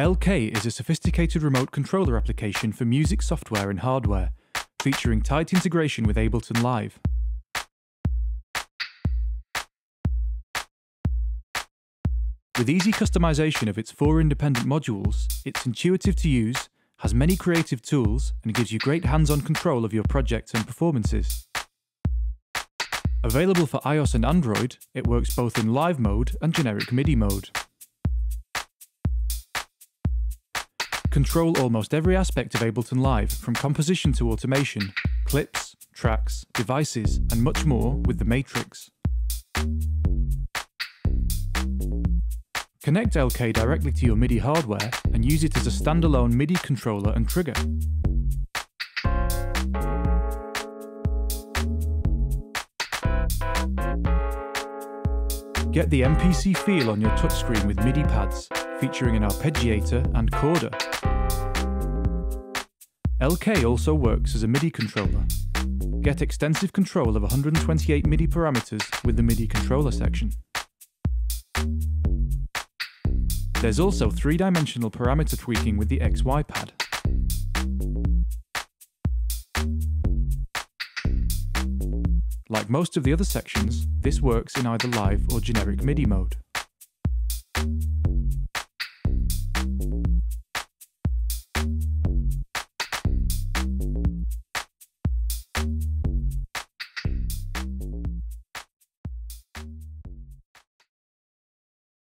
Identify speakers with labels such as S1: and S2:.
S1: LK is a sophisticated remote controller application for music software and hardware, featuring tight integration with Ableton Live. With easy customization of its four independent modules, it's intuitive to use, has many creative tools, and gives you great hands-on control of your projects and performances. Available for iOS and Android, it works both in live mode and generic MIDI mode. Control almost every aspect of Ableton Live, from composition to automation, clips, tracks, devices, and much more with the Matrix. Connect LK directly to your MIDI hardware and use it as a standalone MIDI controller and trigger. Get the MPC feel on your touchscreen with MIDI pads, featuring an arpeggiator and chorder. LK also works as a MIDI controller. Get extensive control of 128 MIDI parameters with the MIDI controller section. There's also three-dimensional parameter tweaking with the XY pad. Like most of the other sections, this works in either live or generic MIDI mode.